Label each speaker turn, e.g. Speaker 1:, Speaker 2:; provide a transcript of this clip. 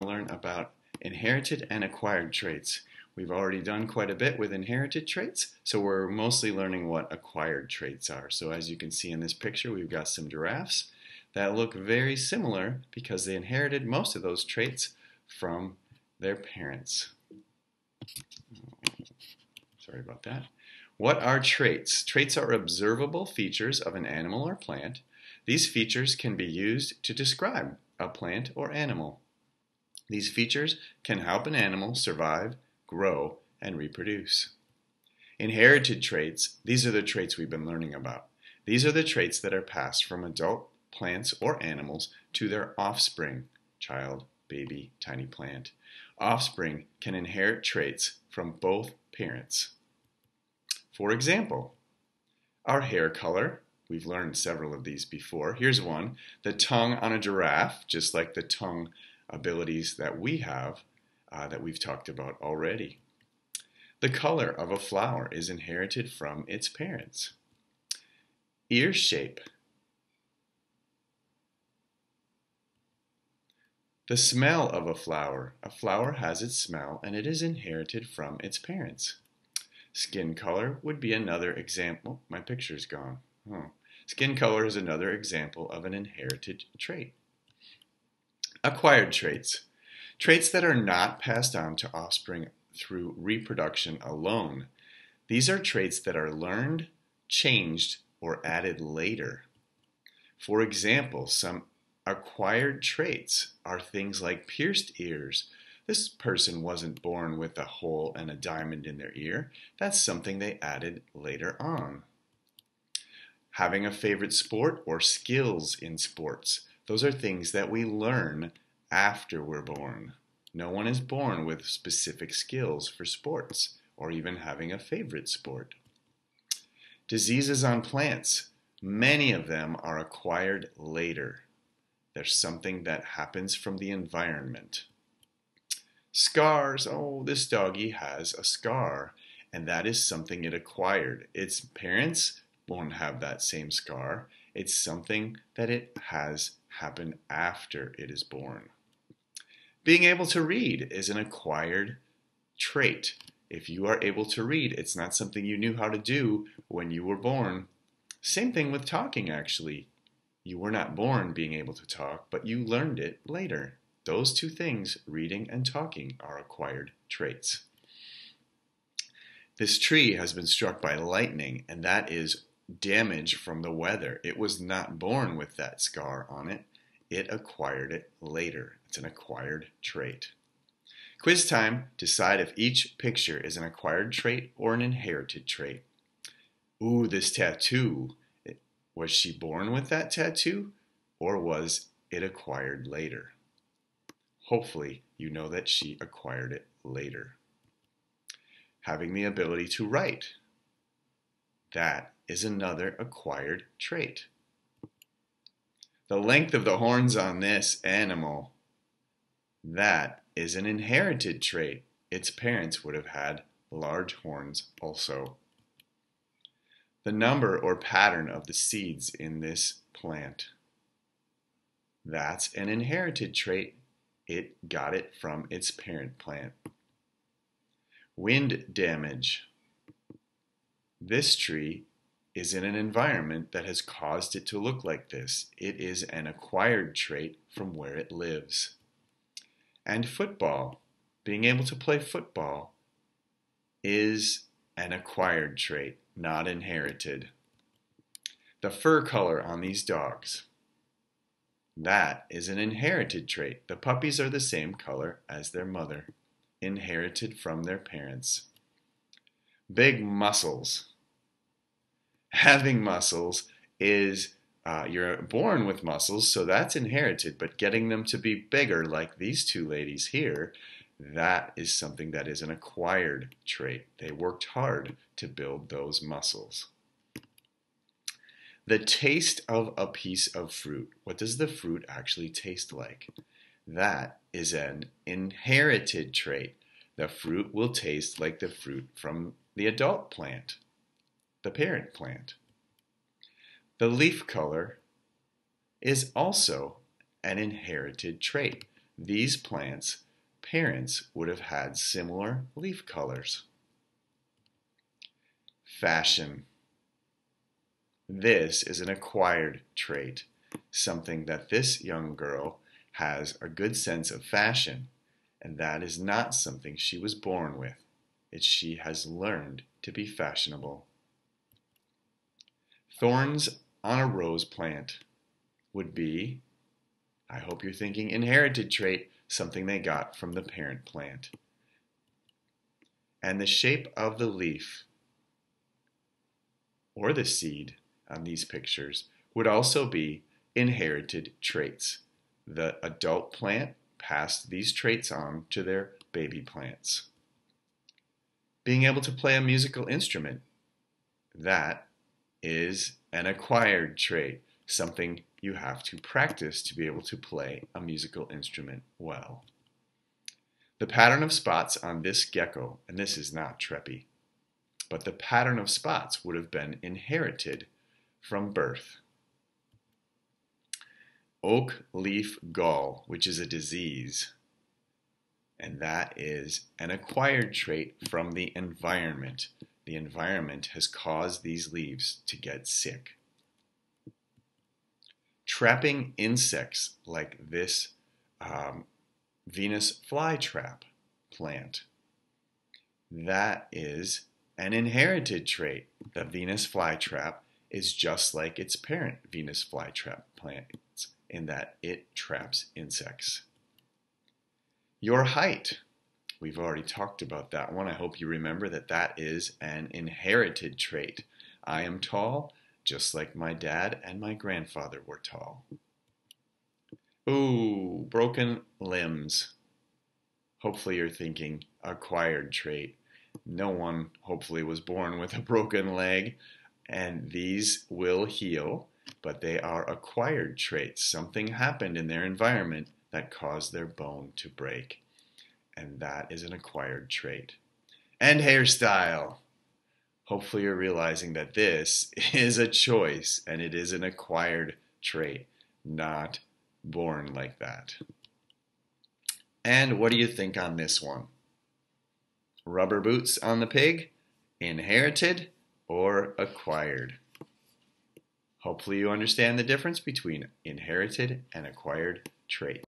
Speaker 1: learn about inherited and acquired traits. We've already done quite a bit with inherited traits, so we're mostly learning what acquired traits are. So as you can see in this picture, we've got some giraffes that look very similar because they inherited most of those traits from their parents. Sorry about that. What are traits? Traits are observable features of an animal or plant. These features can be used to describe a plant or animal. These features can help an animal survive, grow, and reproduce. Inherited traits, these are the traits we've been learning about. These are the traits that are passed from adult plants or animals to their offspring, child, baby, tiny plant. Offspring can inherit traits from both parents. For example, our hair color, we've learned several of these before. Here's one the tongue on a giraffe, just like the tongue abilities that we have uh, that we've talked about already. The color of a flower is inherited from its parents. Ear shape. The smell of a flower. A flower has its smell and it is inherited from its parents. Skin color would be another example. My picture's gone. Oh. Skin color is another example of an inherited trait. Acquired traits. Traits that are not passed on to offspring through reproduction alone. These are traits that are learned, changed, or added later. For example, some acquired traits are things like pierced ears. This person wasn't born with a hole and a diamond in their ear. That's something they added later on. Having a favorite sport or skills in sports. Those are things that we learn after we're born. No one is born with specific skills for sports or even having a favorite sport. Diseases on plants. Many of them are acquired later. There's something that happens from the environment. Scars. Oh, this doggy has a scar, and that is something it acquired. Its parents won't have that same scar. It's something that it has happened after it is born. Being able to read is an acquired trait. If you are able to read, it's not something you knew how to do when you were born. Same thing with talking, actually. You were not born being able to talk, but you learned it later. Those two things, reading and talking, are acquired traits. This tree has been struck by lightning, and that is damage from the weather. It was not born with that scar on it, it acquired it later. It's an acquired trait. Quiz time. Decide if each picture is an acquired trait or an inherited trait. Ooh, this tattoo. Was she born with that tattoo or was it acquired later? Hopefully, you know that she acquired it later. Having the ability to write. That is another acquired trait. The length of the horns on this animal, that is an inherited trait. Its parents would have had large horns also. The number or pattern of the seeds in this plant, that's an inherited trait. It got it from its parent plant. Wind damage. This tree is in an environment that has caused it to look like this. It is an acquired trait from where it lives. And football, being able to play football, is an acquired trait, not inherited. The fur color on these dogs, that is an inherited trait. The puppies are the same color as their mother, inherited from their parents. Big muscles having muscles is uh, you're born with muscles, so that's inherited, but getting them to be bigger, like these two ladies here, that is something that is an acquired trait. They worked hard to build those muscles. The taste of a piece of fruit. What does the fruit actually taste like? That is an inherited trait. The fruit will taste like the fruit from the adult plant the parent plant. The leaf color is also an inherited trait. these plants' parents would have had similar leaf colors. Fashion. This is an acquired trait, something that this young girl has a good sense of fashion, and that is not something she was born with. It's she has learned to be fashionable. Thorns on a rose plant would be, I hope you're thinking inherited trait, something they got from the parent plant. And the shape of the leaf or the seed on these pictures would also be inherited traits. The adult plant passed these traits on to their baby plants. Being able to play a musical instrument, that is an acquired trait, something you have to practice to be able to play a musical instrument well. The pattern of spots on this gecko, and this is not Treppy, but the pattern of spots would have been inherited from birth. Oak leaf gall, which is a disease, and that is an acquired trait from the environment. The environment has caused these leaves to get sick. Trapping insects like this um, Venus flytrap plant. That is an inherited trait. The Venus flytrap is just like its parent Venus flytrap plants in that it traps insects. Your height. We've already talked about that one. I hope you remember that that is an inherited trait. I am tall, just like my dad and my grandfather were tall. Ooh, broken limbs. Hopefully, you're thinking acquired trait. No one, hopefully, was born with a broken leg, and these will heal, but they are acquired traits. Something happened in their environment that caused their bone to break, and that is an acquired trait. And hairstyle. Hopefully, you're realizing that this is a choice and it is an acquired trait, not born like that. And what do you think on this one? Rubber boots on the pig? Inherited or acquired? Hopefully, you understand the difference between inherited and acquired trait.